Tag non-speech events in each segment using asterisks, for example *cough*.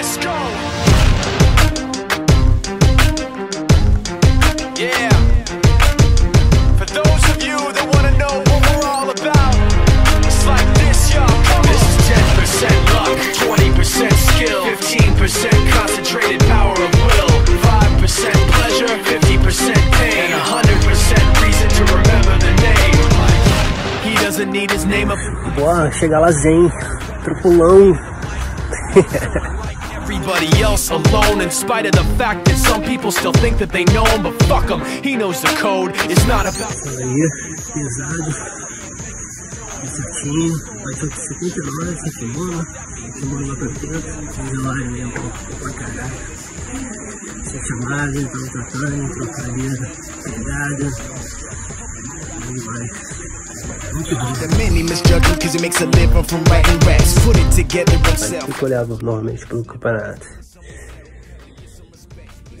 Let's go. Yeah. For those of you that want to know what we're all about, it's like this, y'all. Come This on. is 10% luck, 20% skill, 15% concentrated power of will, 5% pleasure, 50% pain, and 100% reason to remember the name. He doesn't need his name up. Bora, chegar lá zen, tripulão. *laughs* Everybody else alone, in spite of the fact that some people still think that they know him, but fuck him, he knows the code. It's not about. Certinho. Vai ser 79, essa semana. Semana lá pra dentro. Fazer lá mesmo pra caralho. Ser chamado, então tratando, trocaria, pegada. Aí vai. Muito bom. The many misjudge him cause he makes a living from writing raps. Put it together himself. que olhava normalmente pelo campeonato.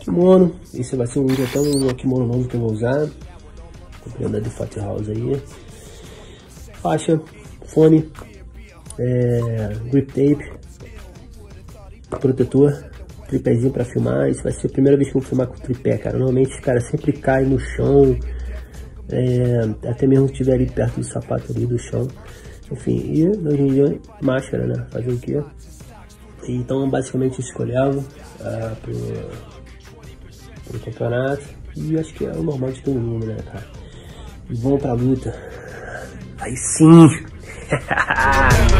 Kimono, esse vai ser um dia até um kimono novo que eu vou usar. Comprei da de Fat House aí. Faixa, fone, é, grip tape, protetor, tripézinho pra filmar. Isso vai ser a primeira vez que eu vou filmar com tripé, cara. Normalmente os caras sempre caem no chão. É, até mesmo se estiver ali perto do sapato ali do chão. Enfim, e hoje em dia máscara, né? Fazer o quê? Então basicamente que levo ah, pro, pro campeonato. E acho que é o normal de todo mundo, né, cara? E vamos pra luta. Aí sim! *laughs*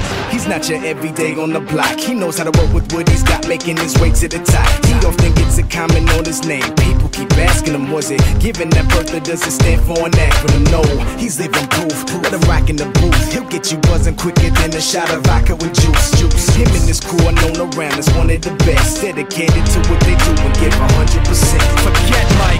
not your everyday on the block. He knows how to work with what he's got, making his way to the top. He often gets a comment on his name. People keep asking him, was it given that birth or does it stand for an acronym? No, he's living proof. Let him rock in the booth. He'll get you buzzing quicker than a shot of vodka with juice. Juice. Him and his crew are known around as one of the best. Dedicated to what they do and give 100%. Forget Mike,